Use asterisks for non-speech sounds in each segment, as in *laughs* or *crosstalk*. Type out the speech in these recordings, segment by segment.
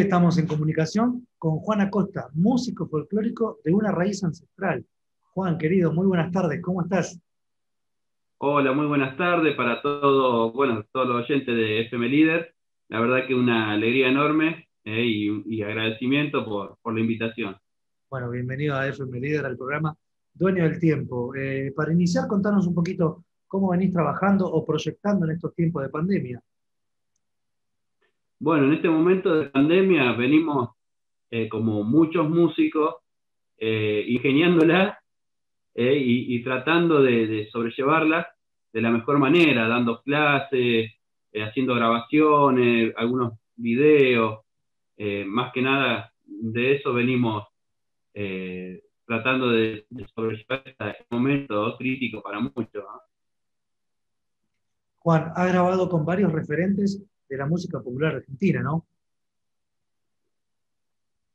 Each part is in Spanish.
Hoy estamos en comunicación con Juan Acosta, músico folclórico de una raíz ancestral. Juan, querido, muy buenas tardes, ¿cómo estás? Hola, muy buenas tardes para todos, bueno, todos los oyentes de FM Líder. La verdad que una alegría enorme eh, y, agradecimiento por, la invitación. Bueno, bienvenido a FM Líder, al programa Dueño del Tiempo. Eh, para iniciar, contanos un poquito cómo venís trabajando o proyectando en estos tiempos de pandemia. Bueno, en este momento de pandemia venimos eh, como muchos músicos eh, ingeniándola eh, y, tratando de, sobrellevarla de la mejor manera, dando clases, haciendo grabaciones, algunos videos, más que nada de eso venimos tratando de, sobrellevar este momento crítico para muchos. Juan, ha grabado con varios referentes de la música popular argentina, ¿no?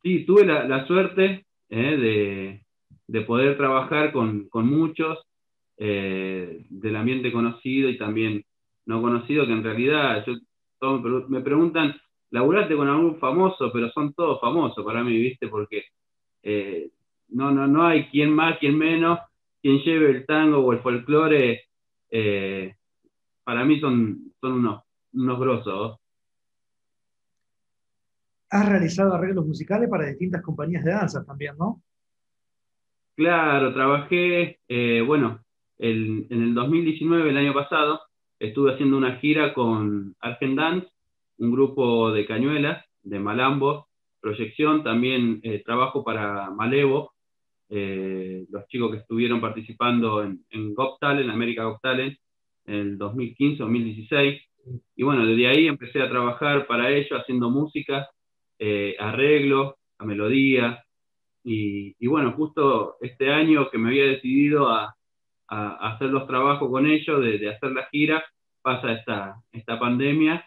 Sí, tuve la, suerte eh, de, poder trabajar con, muchos eh, del ambiente conocido y también no conocido, que en realidad me preguntan, ¿laburaste con algún famoso? Pero son todos famosos para mí, ¿viste? Porque eh, no, no, no hay quien más, quien menos, quien lleve el tango o el folclore. para mí son, son unos unos grosos. Has realizado arreglos musicales para distintas compañías de danza también, ¿no? Claro, trabajé, eh, bueno, en el 2019, el año pasado, estuve haciendo una gira con Argent Dance, un grupo de cañuelas, de Malambo, proyección, también eh, trabajo para Malevo, eh, los chicos que estuvieron participando en, en Got en América Got Talent, en el 2015-2016. Y bueno, desde ahí empecé a trabajar para ello, haciendo música, eh, arreglos, melodía. Y, bueno, justo este año que me había decidido a, hacer los trabajos con ellos, de, hacer la gira, pasa esta, esta pandemia,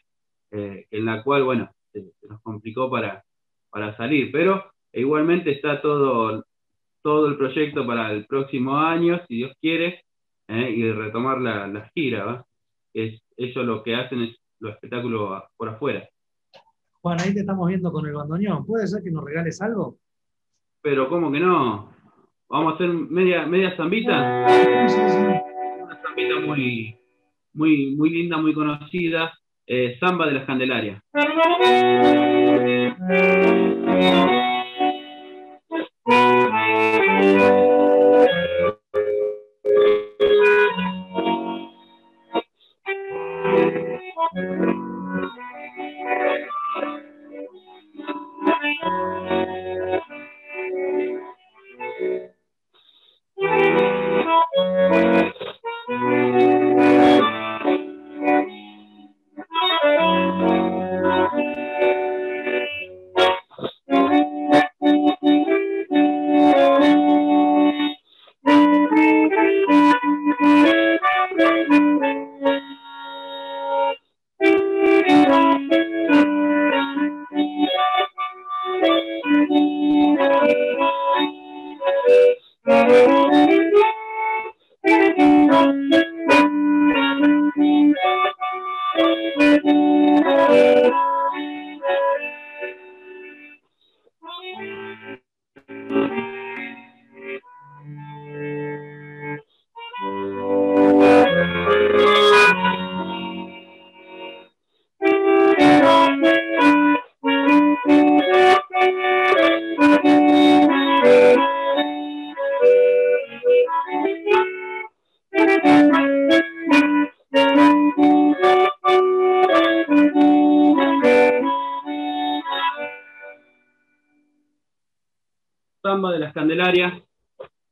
eh, en la cual, bueno, se, nos complicó para, para salir. Pero igualmente está todo, todo el proyecto para el próximo año, si Dios quiere, eh, y retomar la, la gira. Es, ellos lo que hacen es los espectáculos por afuera. Juan, ahí te estamos viendo con el bandoneón. ¿Puede ser que nos regales algo? Pero, ¿cómo que no? ¿Vamos a hacer media, media zambita? Una zambita muy, muy, muy linda, muy conocida. Eh, Zamba de las Candelarias.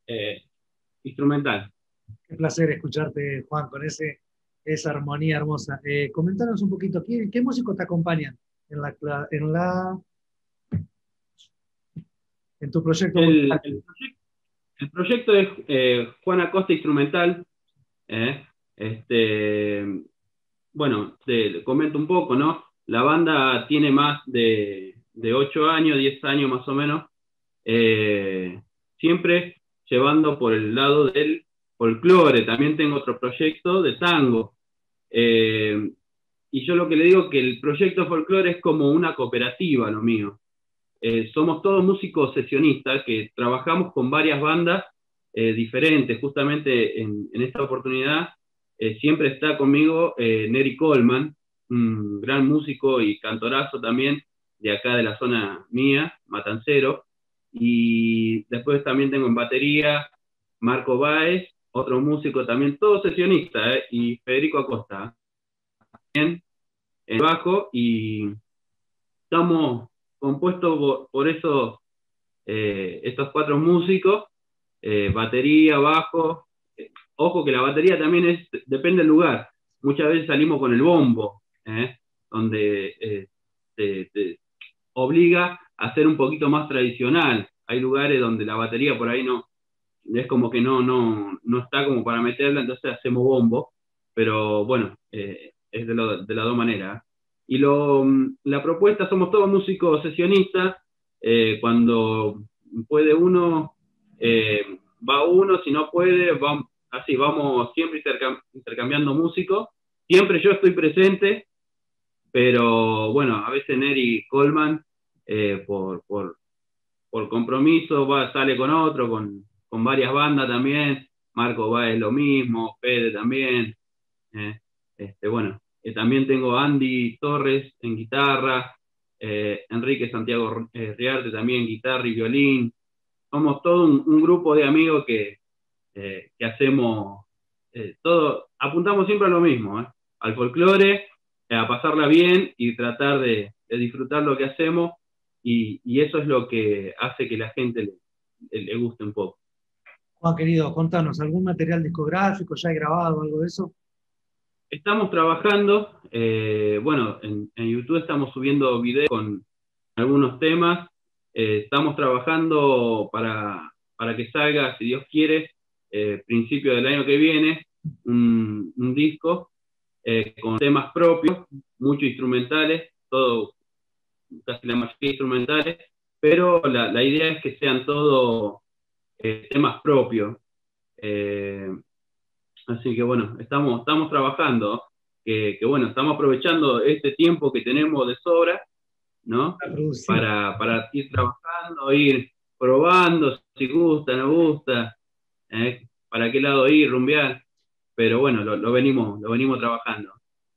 Eh, instrumental. Qué placer escucharte, Juan, con ese, esa armonía hermosa. Eh, comentanos un poquito, ¿qué, músicos te acompañan en la, en la en tu proyecto? El, proyecto, es eh, Juan Acosta Instrumental. este, bueno, te comento un poco, ¿no? La banda tiene más de, de 8 años, 10 años más o menos siempre llevando por el lado del folclore. También tengo otro proyecto de tango. Eh, y yo lo que le digo que el proyecto folclore es como una cooperativa, lo mío. Eh, somos todos músicos sesionistas que trabajamos con varias bandas eh, diferentes. Justamente en, esta oportunidad eh, siempre está conmigo Neri Coleman, un gran músico y cantorazo también de acá de la zona mía, Matancero. Y después también tengo en batería Marco Báez, otro músico también, todo sesionista, y Federico Acosta. En bajo y estamos compuestos por, esos, eh, estos cuatro músicos, eh, batería, bajo. Eh, ojo que la batería también es, depende del lugar. Muchas veces salimos con el bombo, donde te, obliga a ser un poquito más tradicional. Hay lugares donde la batería por ahí no, es como que no, no, no está como para meterla, entonces hacemos bombo, pero bueno, es de, de las dos maneras. Y lo, la propuesta, somos todos músicos sesionistas, eh, cuando puede uno, eh, va uno, si no puede, vamos, así, vamos siempre intercambiando músicos, siempre yo estoy presente, pero bueno, a veces Neri Coleman, eh, por, por, por, compromiso, sale con otro, con, con varias bandas también, Marco va es lo mismo, Fede también, este, bueno, eh, también tengo Andy Torres en guitarra, eh, Enrique Santiago eh, Riarte también guitarra y violín. Somos todo un, grupo de amigos que, que hacemos todo, apuntamos siempre a lo mismo, al folclore, a pasarla bien y tratar de, disfrutar lo que hacemos y, eso es lo que hace que la gente le, le guste un poco. Juan, querido, contanos, ¿algún material discográfico ya he grabado, algo de eso? Estamos trabajando, eh, bueno, en, YouTube estamos subiendo videos con algunos temas. Eh, estamos trabajando para, que salga, si Dios quiere, eh, principio del año que viene, un, disco con temas propios, muchos instrumentales, todo, casi la mayoría instrumentales, pero la, idea es que sean todos temas propios. Así que bueno, estamos, estamos trabajando, que, bueno, estamos aprovechando este tiempo que tenemos de sobra, ¿no? Para, para ir trabajando, ir probando si gusta, no gusta, ¿eh? para qué lado ir, rumbear. Pero bueno, lo, venimos, lo venimos trabajando.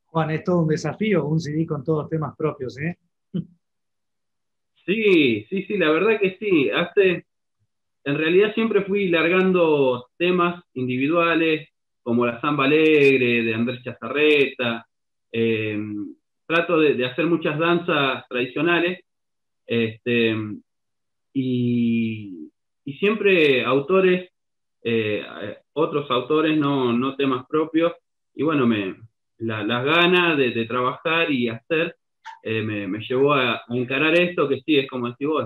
Juan, es todo un desafío, un CD con todos temas propios, ¿eh? Sí, sí, sí, la verdad que sí. Hace, en realidad siempre fui largando temas individuales, como la Samba Alegre de Andrés Chazarreta. Eh, trato de, hacer muchas danzas tradicionales este, y, siempre autores, eh, otros autores, no, temas propios. Y bueno, me, las ganas de, trabajar y hacer eh, me, llevó a, encarar esto, que sí, es como decís vos,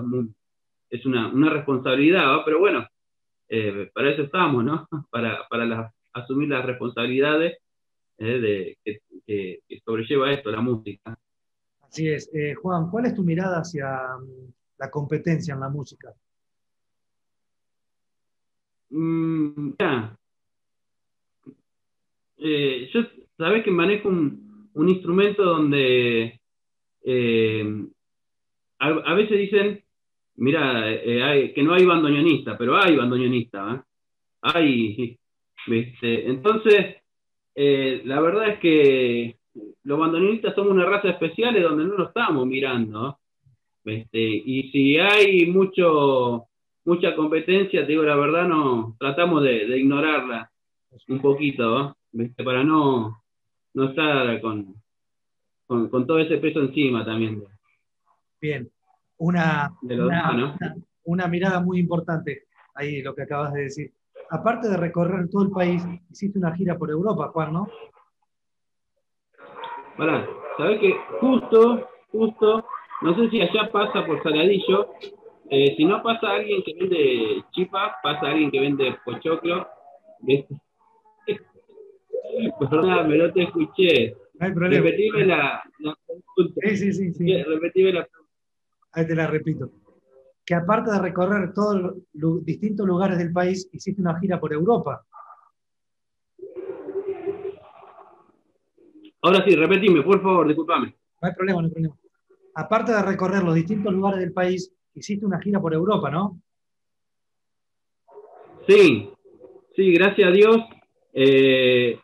es, es una, responsabilidad, pero bueno, para eso estamos, ¿no? *laughs* Para, para asumir las responsabilidades eh, de, que, sobrelleva esto, la música. Así es. Eh, Juan, ¿cuál es tu mirada hacia mm, la competencia en la música? Mm, eh, yo sabes que manejo un, instrumento donde a, veces dicen, mira, que no hay bandoneonista, pero hay bandoneonista. Hay *laughs* entonces, eh, la verdad es que los bandoneonistas somos una raza especial donde no lo estamos mirando. y si hay mucho, mucha competencia, te digo la verdad, no tratamos de, ignorarla un poquito, para no, no estar con, con, todo ese peso encima también. Bien, una, una mirada muy importante ahí, lo que acabas de decir aparte de recorrer todo el país, hiciste una gira por Europa, Juan, ¿no? Para, ¿sabes que justo, justo, no sé si allá pasa por Saladillo, eh, si no pasa alguien que vende chipa, pasa alguien que vende pochoclo. *laughs* Perdóname, no te escuché. Hay problema. Repetime la, pregunta. Sí, sí, sí. sí. Repetime la pregunta. Ahí te la repito que aparte de recorrer todos los distintos lugares del país, hiciste una gira por Europa. Ahora sí, repetime, por favor, discúlpame. No hay problema, no hay problema. Aparte de recorrer los distintos lugares del país, hiciste una gira por Europa, ¿no? Sí, sí, gracias a Dios. Eh,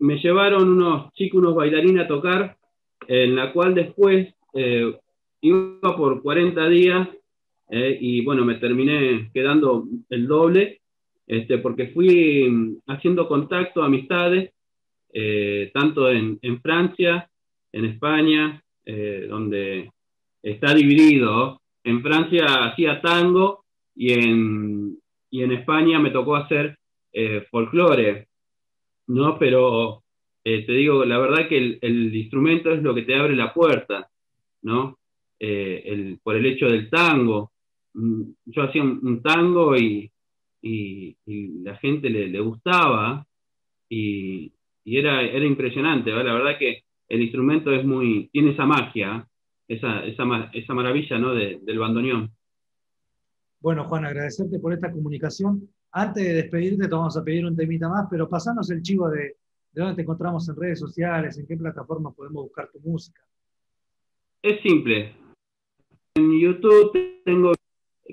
me llevaron unos chicos, unos bailarines a tocar, en la cual después eh, iba por 40 días eh, y bueno, me terminé quedando el doble, este, porque fui mm, haciendo contacto, amistades, eh, tanto en, Francia, en España, donde está dividido. En Francia hacía tango y en, y en España me tocó hacer folclore, ¿no? Pero te digo, la verdad que el, instrumento es lo que te abre la puerta, ¿no? Eh, por el hecho del tango. Mm, yo hacía un, tango y, y, la gente le, gustaba y, era, era impresionante. La verdad que el instrumento es muy, tiene esa magia, esa, esa, esa maravilla ¿no? del bandoneón. Bueno, Juan, agradecerte por esta comunicación. Antes de despedirte, te vamos a pedir un temita más, pero pasanos el chivo de, de dónde te encontramos en redes sociales, en qué plataformas podemos buscar tu música. Es simple, en YouTube tengo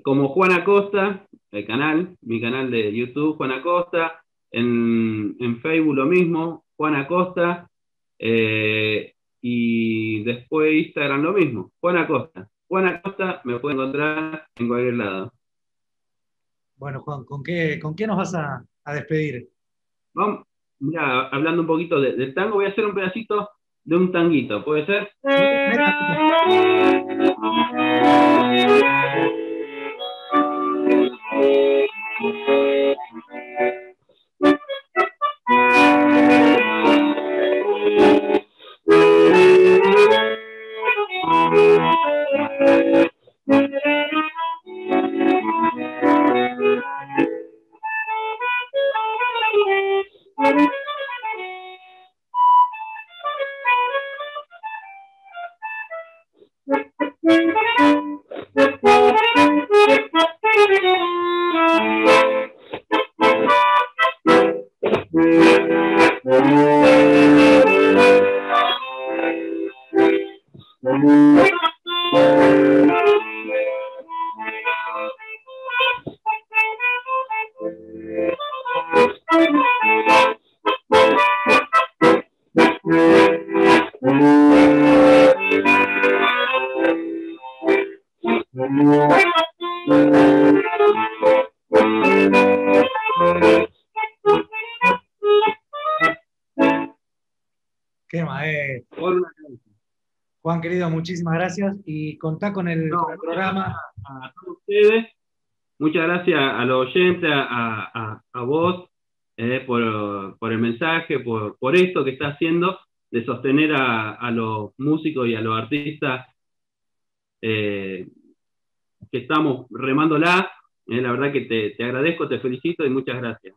como Juan Acosta, el canal, mi canal de YouTube, Juan Acosta. En, Facebook lo mismo, Juan Acosta. Eh, y después Instagram lo mismo, Juan Acosta. Juan Acosta me puede encontrar en cualquier lado. Bueno, Juan, ¿con qué, con qué nos vas a, despedir? Vamos, mira, hablando un poquito del tango, voy a hacer un pedacito de un tanguito, ¿puede ser? Juan, querido, muchísimas gracias. Y contá con el, programa. A, todos ustedes, muchas gracias a los oyentes, a, vos, eh, por, el mensaje, por, esto que está haciendo de sostener a, los músicos y a los artistas eh, que estamos remándola. Eh, la verdad que te, te agradezco, te felicito y muchas gracias.